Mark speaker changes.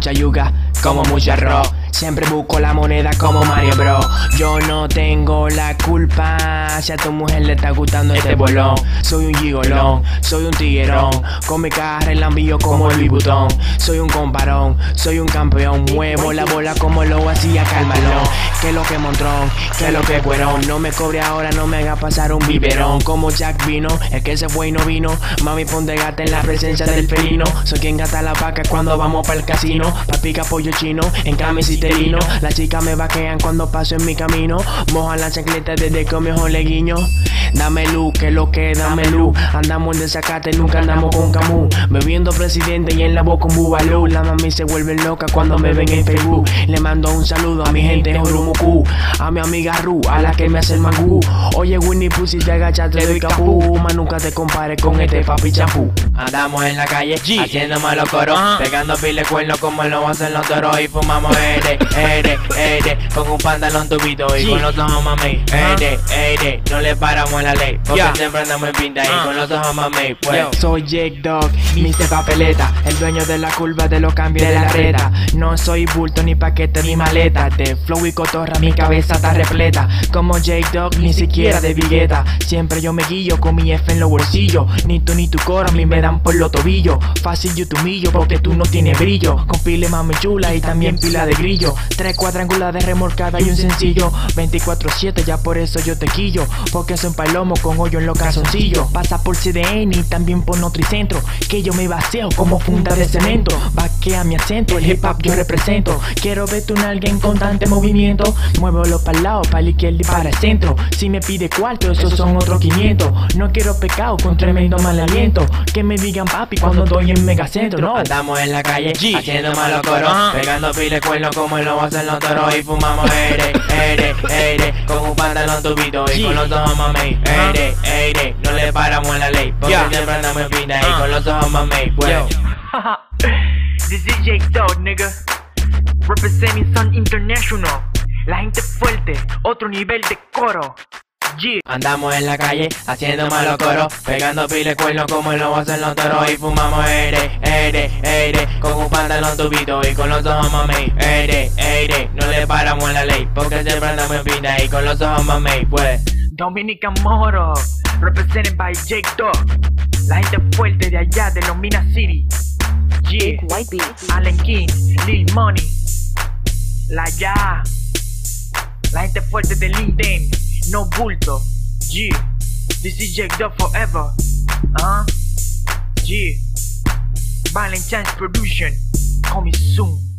Speaker 1: mucha yuca, como mucho arroz. Siempre busco la moneda como Mario Bro. Yo no la culpa si a tu mujer le está gustando este bolón. Soy un gigolón, soy un tiguerón. Con mi carro el como el bibutón. Soy un comparón, soy un campeón. Muevo la bola como lo hacía Calmalón. Que lo que montrón, que lo que fueron. No me cobre ahora, no me haga pasar un biberón. Como Jack vino, el que se fue y no vino. Mami, ponte gata en la presencia del felino. Soy quien gata la vaca cuando vamos para el casino. Papica pollo chino, en camisita las chicas me vaquean cuando paso en mi camino. Mojan la desde que me leguiño. Dame luz, que lo que dame luz. Andamos en desacate, nunca andamos con Camus. Bebiendo presidente y en la boca un bubalú. La mami se vuelve loca cuando me ven en Facebook. Le mando un saludo a mi gente en Urumuku. A mi amiga Ru, a la que me hace el mangú. Oye Winnie Pussy, te agachas, te doy capú. Ma nunca te compares con este papi champú. Andamos en la calle, haciendo malos coros. Pegando pile cuernos como lo hacen los toros. Y fumamos ere, ere, ere. Con un pantalón tubito y con los ojos mami. Ere, ere. No le paramos la ley. Porque siempre andamos en pinta y ah. con los ojos mami. Pues. Soy Jake Dog, Mr. Papeleta. El dueño de la curva de los cambios de la reta. No soy bulto ni paquete ni maleta. De flow y cotorra mi cabeza está repleta. Como Jake Dog, ni siquiera de vigueta. Siempre yo me guillo con mi F en los bolsillos. Ni tú ni tu coro a mí me dan por los tobillos. Fácil yo tu millo porque tú no tienes brillo. Con pile mami chula y también pila de grillo. Tres cuadrangulares remolcadas y un sencillo. 24-7, ya por eso yo te quillo. Porque son palomo con hoyo en los calzoncillos. Pasa por CDN y también por Notricentro. Que yo me baseo como funda de cemento. Vaquea mi acento, el hip hop yo represento. Quiero verte un alguien con constante movimiento. Muévelo para el lado, para izquierdo y para el centro. Si me pide cuarto, esos son otros 500. No quiero pecado con tremendo mal aliento. Que me digan papi cuando doy en megacentro. No. Andamos en la calle haciendo malos coros. Pegando pile cuernos como lo hacen los toros. Y fumamos ere, ere, ere. Con un pantalón tubito y con los ojos mami. Ere, ere. No le paramos la ley. Porque siempre andamos en pinta y con los ojos mami. Pues.
Speaker 2: This is Jake Dog, nigga. Representing Sun International. La gente fuerte, otro nivel de coro.
Speaker 1: Andamos en la calle haciendo malos coros, pegando pile cuernos como lo hacen los toros y fumamos ere, ere, ere, con un pantalón tubito y con los ojos mami, ere, ere, no le paramos la ley porque siempre andamos en pinta y con los ojos mami, pues.
Speaker 2: Dominican Moro, represented by Jake Dog, la gente fuerte de allá de Lomina City. Yeah, Allen King, Lil Money, la ya, la gente fuerte de LinkedIn no bulto. G. This is Jake Dub forever. Huh? G. Violent Production. Coming soon.